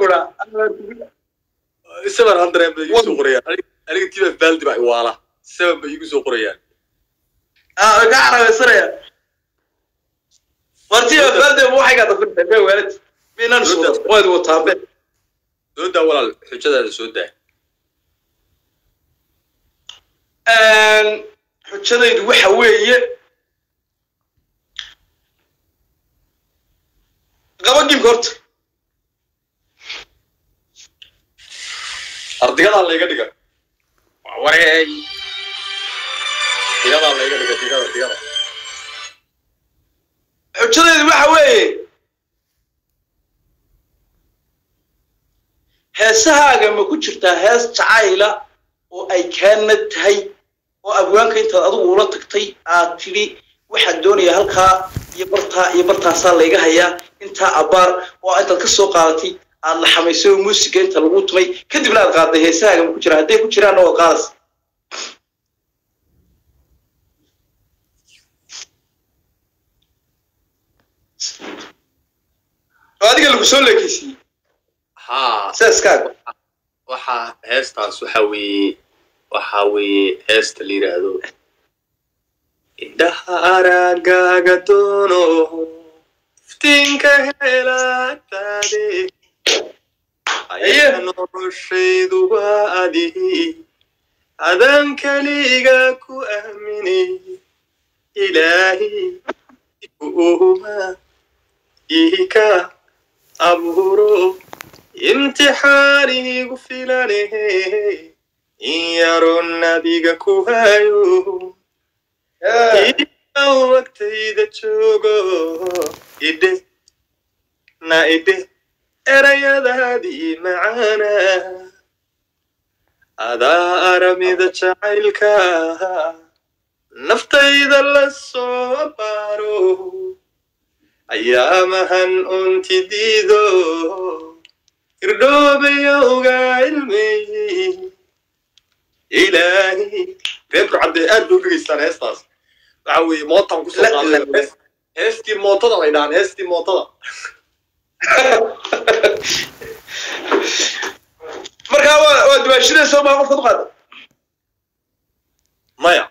kudha seven hundred bay igu soo qorayaan Aniga- aniga tiba baldi baa iwaala seven bay igu soo qorayaan ah ka carabeysanaya wartiba balde waxay gaada furta be waalid suuda waad wataa be. Soo daa walaal xujadaada soo daa xujadaydu waxa weeye qaba gimka horta ardigadaa layga dhiga waa wareey digadaa layga dhiga digada digada xujadaydu waxa weeye heesahaaga ma ku jirtaa hees jacayla oo ay kaana tahay oo abwaanka intaad adigu ula tagtay aad tidhi waxaan doonayaa halkaa iyo bartaa iyo bartaasaa layga hayaa intaa abbaar oo intaad ka soo qaadatay aad la xamaysay oo muusiga inta lagu tumay kadibna aad qaaday heesahaaga ma ku jiraan hadday ku jiraanna waad qaadas adiga lagu soo saaskaaga waxaa heestaas waxa weeye waxa weeye heesta la yidhaahdo indhaha araagaaga doono iftiinka helaagtaade ayaa noloshaydu waa adihi adaan keliga ku aaminay ilaahi uma ika abuuro imtixaanigu filanehe in yaroon adiga ku hayo wagtayda joogo idhe na idhe erayadaadii macaana adaa aramida jacaylka naftayda la soo baaro. Ayaamahan unti diido irdhoobayowga ilmeeyey ilaahi reer burcadde aad bay u dhegeystaan heestaas. Waxa weeye mootaan ku soo heestii mootada bay dhahaan heestii mootada markaa waa duwaashidaysa maa qofkaad u qaada maya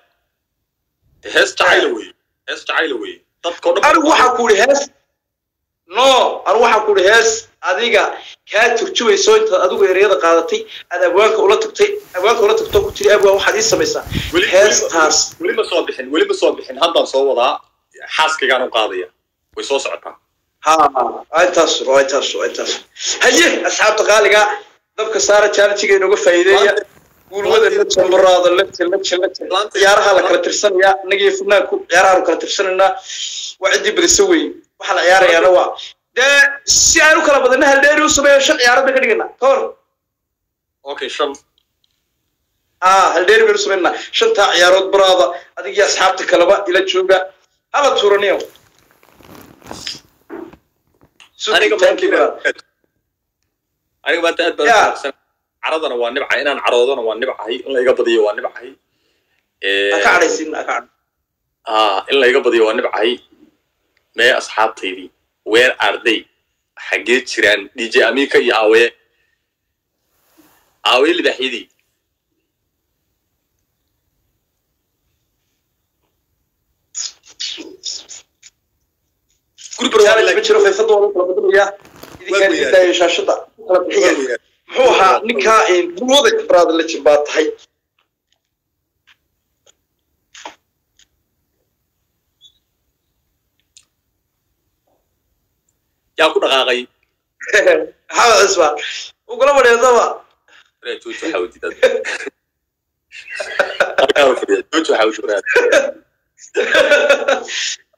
hees jacayla weeye hees jacayla weeye. Dadkao dhan anigu waxaa ku ihi hees. No anigu waxaa ku ihi hees. Adiga kaa turjumayso intaad adigu ereyada qaadatay aad abwaanka ula tagtay abwaanka ula tagtoo ku tiri abwaan waxaad ii samaysaa heestaas weli ma soo bixin weli ma soo bixin. Haddaan soo wadaa xaaskaygaan u qaadaya. Way soo socotaa asxaabta qaaliga dabka saara jaanjiga inooga faa'iideeya guulwada la jambaraada ciyaaraha la kala tirsanaya inagii furnaanku ciyaaraha kala tirsanaynaa waa ciddii badisa weeye waxaa la ciyaarayaana waa dee si aan u kala badana haldheeri u sameeyo shan ciyaarad bay ka dhiganaa ka hor haldheeri baynu samaynaa shantaa ciyaarood baraada adigii asxaabta kaleba ila jooga hala tuuraniyo aniga maanta aad baan caradana waa nibcahay inaan caroodana waa nibcahay in la iga badiyo waa nibcahay ah in la iga badiyo waa nibcahay mee asxaabtaydii weer arday xaggee jiraan dj amiika iyo aawaye aawaye libaaxyadii challenge ma jiro fayfada waa la kala badanayaa idinkaan idin daayo shaashada kala bixiya muxuu ahaa ninkaa bulwada baraada la jir baa tahay. Yaa ku dhaqaaqay? Maxamed cismaan ugula badheesaba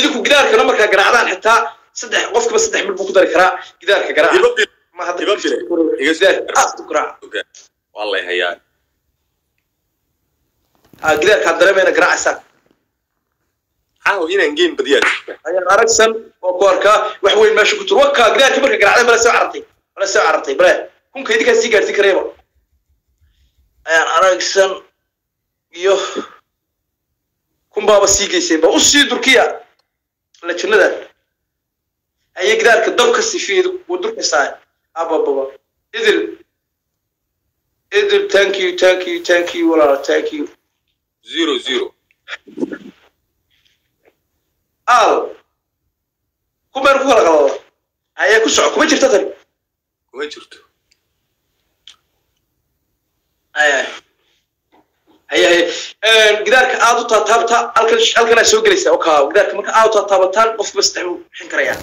idinku gidaarkana markaa garaacdaan xitaa saddex qofkaba saddex mid buu ku dari karaa gidaarka garaaca. Ima bil. ma hadda Iba bile. Iga soo gidaarka aad u garaaca waa lay hayaa gidaarkaan dareemayna garaacaysaa. Inaan game badiyaa ayaan aragsan oo ku arkaa wax weyn meesha ku jiro wakaa gidaarkii marka garaacday mala soo carartay. Mala soo carartay bale. Kunka idinkaa sii gaarsiin karayba ayaan aragsan iyo kun baaba sii geyseen ba u sii durkiya la jannadan aye gidaarka dabka sifiyeed wuu durkaysaa abababa idil idil thank you thank you thank you walaala thank you. Zero zero. Al kumeen ku kala qalada ayee ku soco kuma jirta tani. Kuma jirto. Aye. Gidaarka aad u taataabta halkan halkanaa soo gelaysaa. Gidaarka marka aad u taataabataan qofkiba saddex buu bixin karayaa